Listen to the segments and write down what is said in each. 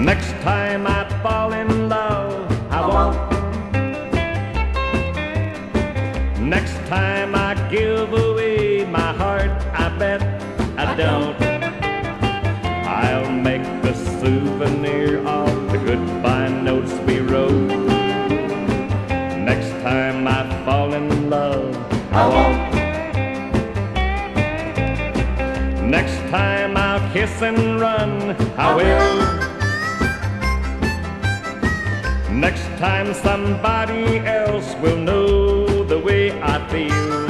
Next time I fall in love, I won't. Next time I give away my heart, I bet I don't. I'll make the souvenir of the goodbye notes we wrote. Next time I fall in love, I won't. Next time I'll kiss and run, I will. Time somebody else will know the way I feel.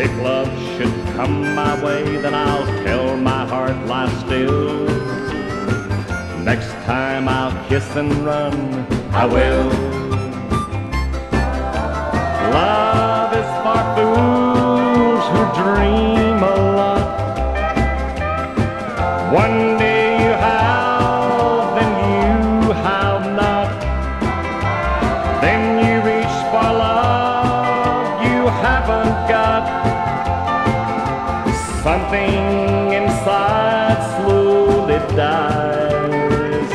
If love should come my way, then I'll tell my heart lie still. Next time I'll kiss and run, I will. Love is for fools who dream Something inside slowly dies.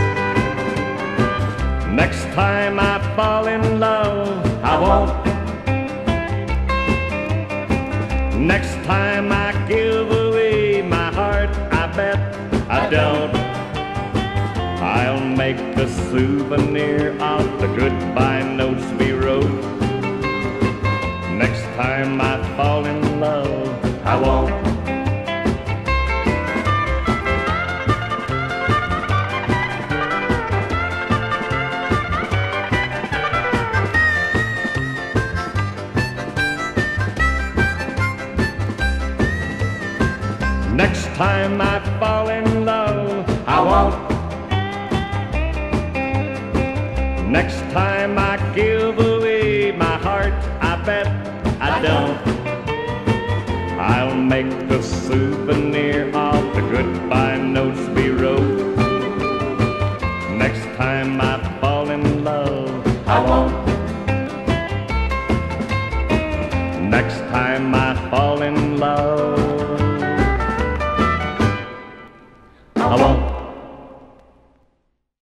Next time I fall in love, I won't. Next time I give away my heart, I bet I don't. I'll make a souvenir of the goodbye notes we wrote. Next time I fall in love, I won't. Next time I fall in love, I won't. Next time I give away my heart, I bet I don't. I'll make the souvenir of the goodbye notes we wrote. Next time I fall in love, I won't. Next time I fall in love,